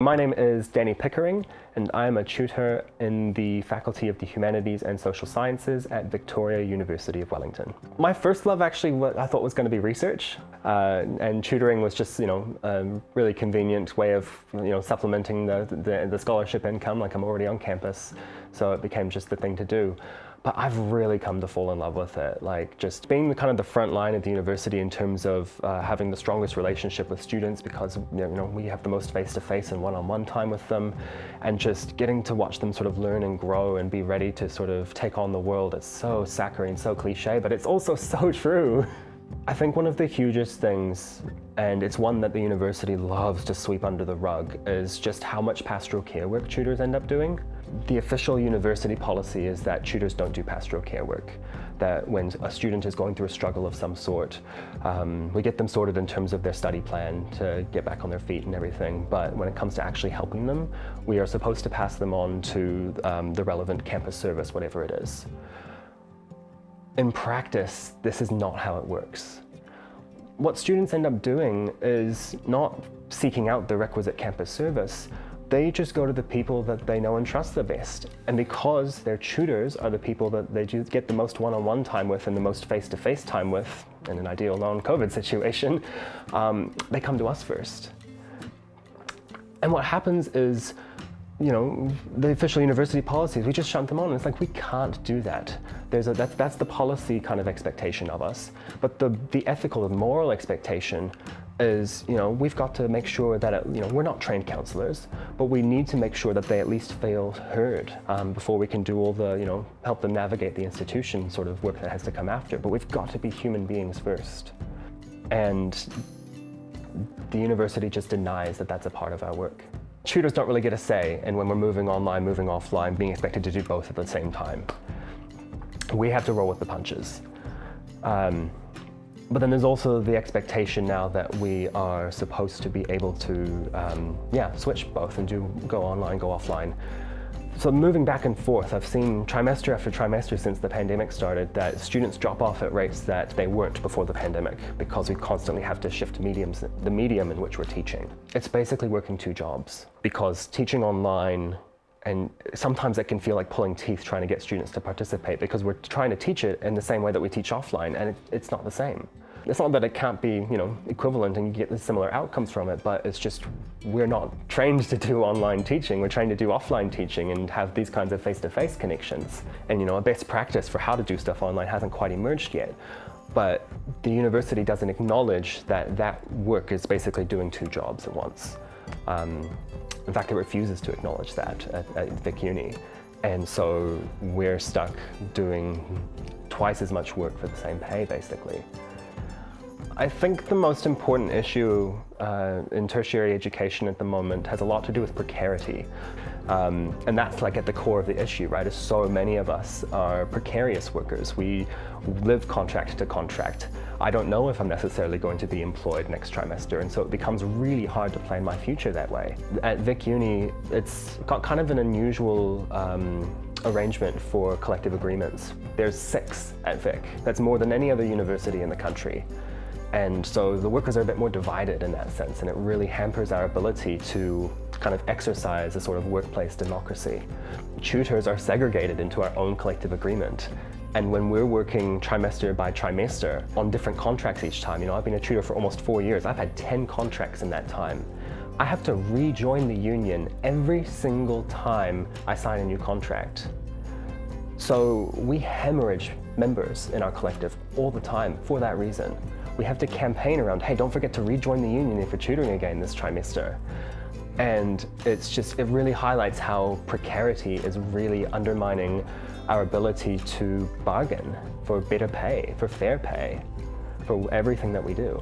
My name is Dani Pickering, and I am a tutor in the Faculty of the Humanities and Social Sciences at Victoria University of Wellington. My first love actually what I thought was going to be research, uh, and tutoring was just you know a really convenient way of you know supplementing the, the, the scholarship income. Like I'm already on campus, so it became just the thing to do but I've really come to fall in love with it. Like just being the kind of the front line at the university in terms of uh, having the strongest relationship with students because you know we have the most face-to-face -face and one-on-one time with them and just getting to watch them sort of learn and grow and be ready to sort of take on the world. It's so saccharine, so cliche, but it's also so true. I think one of the hugest things, and it's one that the university loves to sweep under the rug, is just how much pastoral care work tutors end up doing. The official university policy is that tutors don't do pastoral care work. That when a student is going through a struggle of some sort, um, we get them sorted in terms of their study plan to get back on their feet and everything. But when it comes to actually helping them, we are supposed to pass them on to um, the relevant campus service, whatever it is. In practice, this is not how it works. What students end up doing is not seeking out the requisite campus service, they just go to the people that they know and trust the best. And because their tutors are the people that they get the most one-on-one -on -one time with and the most face-to-face -face time with, in an ideal non-COVID situation, um, they come to us first. And what happens is you know, the official university policies, we just shunt them on. It's like, we can't do that. There's a, that's, that's the policy kind of expectation of us. But the, the ethical and moral expectation is, you know, we've got to make sure that, it, you know, we're not trained counselors, but we need to make sure that they at least feel heard um, before we can do all the, you know, help them navigate the institution sort of work that has to come after. But we've got to be human beings first. And the university just denies that that's a part of our work tutors don't really get a say and when we're moving online, moving offline, being expected to do both at the same time. We have to roll with the punches. Um, but then there's also the expectation now that we are supposed to be able to, um, yeah, switch both and do go online, go offline. So moving back and forth, I've seen trimester after trimester since the pandemic started that students drop off at rates that they weren't before the pandemic because we constantly have to shift mediums, the medium in which we're teaching. It's basically working two jobs because teaching online and sometimes it can feel like pulling teeth trying to get students to participate because we're trying to teach it in the same way that we teach offline and it, it's not the same. It's not that it can't be, you know, equivalent and you get the similar outcomes from it, but it's just we're not trained to do online teaching. We're trained to do offline teaching and have these kinds of face-to-face -face connections. And you know, a best practice for how to do stuff online hasn't quite emerged yet. But the university doesn't acknowledge that that work is basically doing two jobs at once. Um, in fact, it refuses to acknowledge that at, at Vic Uni. And so we're stuck doing twice as much work for the same pay, basically. I think the most important issue uh, in tertiary education at the moment has a lot to do with precarity. Um, and that's like at the core of the issue, right? Is so many of us are precarious workers. We live contract to contract. I don't know if I'm necessarily going to be employed next trimester, and so it becomes really hard to plan my future that way. At Vic Uni, it's got kind of an unusual um, arrangement for collective agreements. There's six at Vic. That's more than any other university in the country. And so the workers are a bit more divided in that sense, and it really hampers our ability to kind of exercise a sort of workplace democracy. Tutors are segregated into our own collective agreement. And when we're working trimester by trimester on different contracts each time, you know, I've been a tutor for almost four years. I've had 10 contracts in that time. I have to rejoin the union every single time I sign a new contract. So we hemorrhage members in our collective all the time for that reason we have to campaign around, hey, don't forget to rejoin the union if you're tutoring again this trimester. And it's just, it really highlights how precarity is really undermining our ability to bargain for better pay, for fair pay, for everything that we do.